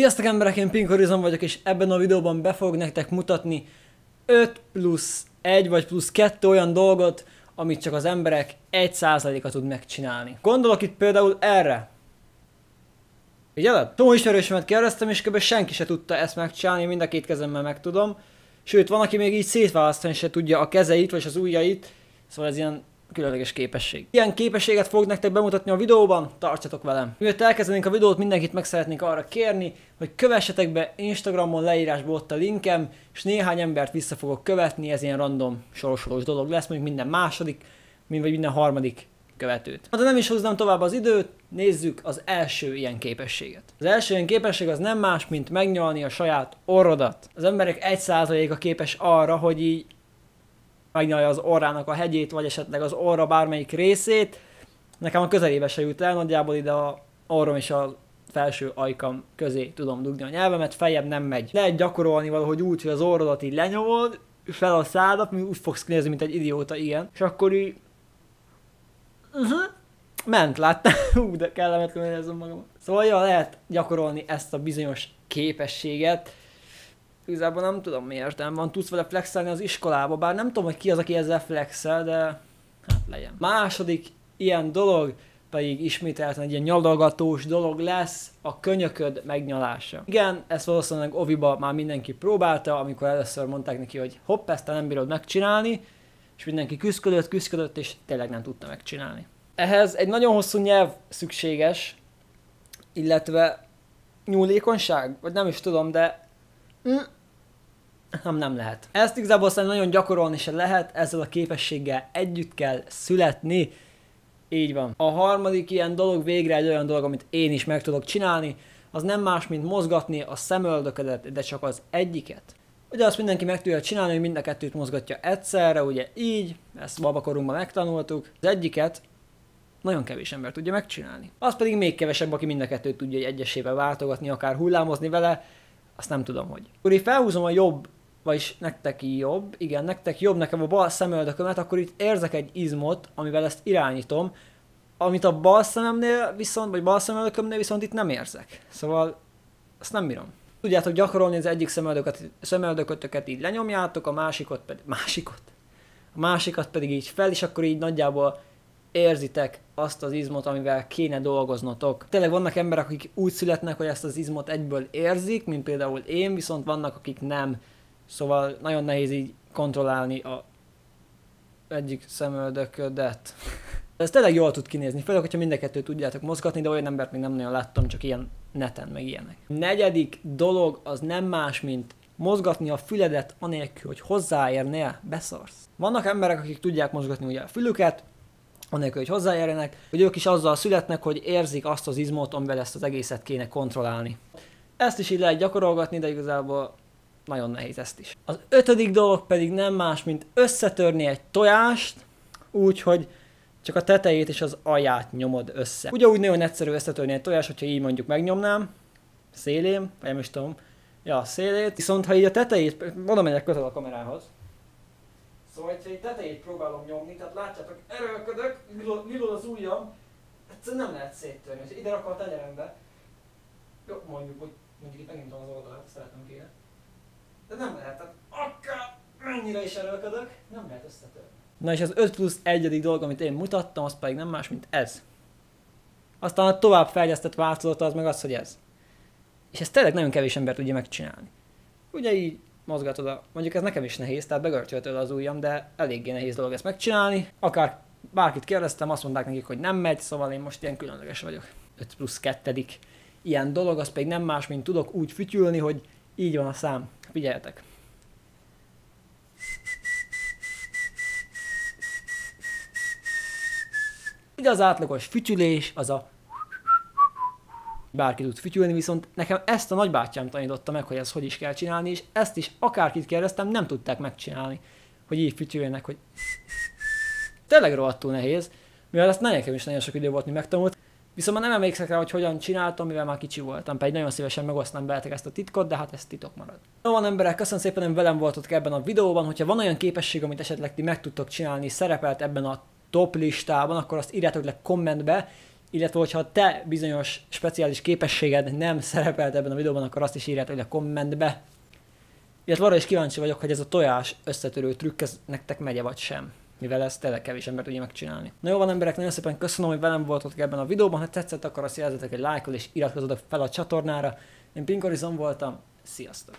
Sziasztok emberek, én Pink Horizon vagyok, és ebben a videóban be fogok nektek mutatni 5 plusz 1 vagy plusz 2 olyan dolgot, amit csak az emberek 1%-a tud megcsinálni. Gondolok itt például erre. Figyeled? Tom ismerősömet kérdeztem, és kb. senki se tudta ezt megcsinálni, mind a két kezemmel meg tudom. Sőt, van, aki még így szétválasztani se tudja a kezeit, vagy az ujjait, szóval ez ilyen különleges képesség. Ilyen képességet fog nektek bemutatni a videóban, tartsatok velem. Mielőtt elkezdenénk a videót, mindenkit meg szeretnék arra kérni, hogy kövessetek be Instagramon leírásba ott a linkem, és néhány embert vissza fogok követni, ez ilyen random sorsolós dolog lesz, mondjuk minden második, mint vagy minden harmadik követőt. Hát, de nem is hoznám tovább az időt, nézzük az első ilyen képességet. Az első ilyen képesség az nem más, mint megnyalni a saját orrodat. Az emberek 1%-a képes arra, hogy így megnyalja az orrának a hegyét, vagy esetleg az orra bármelyik részét. Nekem a közelébe se jut el, nagyjából ide a orrom és a felső ajkam közé tudom dugni a nyelvemet, fejebb nem megy. Lehet gyakorolni valahogy úgy, hogy az orrodat így lenyomod, fel a szádat, úgy fogsz nézni, mint egy idióta, ilyen. És akkor így... Uh-huh. Ment, láttál? Hú, de kellemetlenül érzem magam. Szóval ja, lehet gyakorolni ezt a bizonyos képességet Igazából nem tudom mi értelme van, tudsz vele flexelni az iskolába, bár nem tudom, hogy ki az, aki ezzel flexel, de hát legyen. Második ilyen dolog pedig ismételten egy ilyen nyalogatós dolog lesz, a könyököd megnyalása. Igen, ezt valószínűleg Oviba már mindenki próbálta, amikor először mondták neki, hogy hopp, ezt te nem bírod megcsinálni, és mindenki küzdködött, küzdködött, és tényleg nem tudta megcsinálni. Ehhez egy nagyon hosszú nyelv szükséges, illetve nyúlékonyság, vagy nem is tudom, de mm, nem, nem lehet. Ezt igazából aztán nagyon gyakorolni se lehet, ezzel a képességgel együtt kell születni. Így van. A harmadik ilyen dolog végre egy olyan dolog, amit én is meg tudok csinálni, az nem más, mint mozgatni a szemöldöködet, de csak az egyiket. Ugye azt mindenki meg tudja csinálni, hogy mind a kettőt mozgatja egyszerre, ugye így, ezt babakorunkban megtanultuk. Az egyiket nagyon kevés ember tudja megcsinálni. Az pedig még kevesebb, aki mind a kettőt tudja egy egyesével váltogatni, akár hullámozni vele, azt nem tudom, hogy. Akkor így felhúzom a jobb vagyis nektek jobb, igen, nektek jobb nekem a bal szemöldökömet, akkor itt érzek egy izmot, amivel ezt irányítom, amit a bal szememnél viszont, vagy bal szemöldökömnél viszont itt nem érzek. Szóval azt nem bírom. Tudjátok gyakorolni az egyik szemöldököt, szemöldökötöket így lenyomjátok, a másikot pedig, másikot? A másikat pedig így fel, és akkor így nagyjából érzitek azt az izmot, amivel kéne dolgoznotok. Tényleg vannak emberek, akik úgy születnek, hogy ezt az izmot egyből érzik, mint például én, viszont vannak, akik nem Szóval nagyon nehéz így kontrollálni a egyik szemöldöködet. Ez tényleg jól tud kinézni, főleg, hogyha mind a kettőt tudjátok mozgatni, de olyan embert még nem nagyon láttam, csak ilyen neten, meg ilyenek. Negyedik dolog az nem más, mint mozgatni a füledet anélkül, hogy hozzáérnél, beszarsz. Vannak emberek, akik tudják mozgatni ugye a fülüket, anélkül, hogy hozzáérjenek, hogy ők is azzal születnek, hogy érzik azt az izmot, amivel ezt az egészet kéne kontrollálni. Ezt is így lehet gyakorolgatni, de igazából nagyon nehéz ezt is. Az ötödik dolog pedig nem más, mint összetörni egy tojást, úgy, hogy csak a tetejét és az alját nyomod össze. Ugye úgy nagyon egyszerű összetörni egy tojást, hogyha így mondjuk megnyomnám, szélém, vagy nem is tudom, ja, a szélét, viszont ha így a tetejét, mondom megyek közel a kamerához, Szóval, hogyha így tetejét próbálom nyomni, tehát látjátok, erőlködök, nyilul az ujjam, egyszerűen nem lehet széttörni. Ha ide rakom a tenyerembe, jó, mondjuk, hogy mondjuk itt megint az oldalát, szeretem kéne. De nem lehet, tehát akár mennyire is erőlködök, nem lehet összetörni. Na és az 5 plusz egyedik dolog, amit én mutattam, az pedig nem más, mint ez. Aztán a tovább fejlesztett változata az meg az, hogy ez. És ezt tényleg nagyon kevés ember tudja megcsinálni. Ugye így mozgatod a... Mondjuk ez nekem is nehéz, tehát begörcsöltöd az ujjam, de eléggé nehéz dolog ezt megcsinálni. Akár bárkit kérdeztem, azt mondták nekik, hogy nem megy, szóval én most ilyen különleges vagyok. 5 plusz 2. ilyen dolog, az pedig nem más, mint tudok úgy fütyülni, hogy így van a szám. Figyeljetek! Ugye az átlagos fütyülés, az a bárki tud fütyülni, viszont nekem ezt a nagybátyám tanította meg, hogy ezt hogy is kell csinálni, és ezt is akárkit kérdeztem, nem tudták megcsinálni, hogy így fütyüljenek, hogy tényleg rohadtul nehéz, mivel ezt nekem is nagyon sok idő volt, mi megtanult, Viszont már nem emlékszek rá, hogy hogyan csináltam, mivel már kicsi voltam, pedig nagyon szívesen megosztnám veletek ezt a titkot, de hát ez titok marad. No van emberek, köszönöm szépen, hogy velem voltatok ebben a videóban, hogyha van olyan képesség, amit esetleg ti meg tudtok csinálni, szerepelt ebben a top listában, akkor azt írjátok le kommentbe, illetve hogyha te bizonyos speciális képességed nem szerepelt ebben a videóban, akkor azt is írjátok a kommentbe. Illetve arra is kíváncsi vagyok, hogy ez a tojás összetörő trükk, ez nektek megye vagy sem mivel ezt tényleg kevés ember tudja megcsinálni. Na jó van emberek, nagyon szépen köszönöm, hogy velem voltatok ebben a videóban, ha tetszett, akkor azt jelzetek egy lájkot és iratkozzatok fel a csatornára. Én Pinkorizon voltam, sziasztok!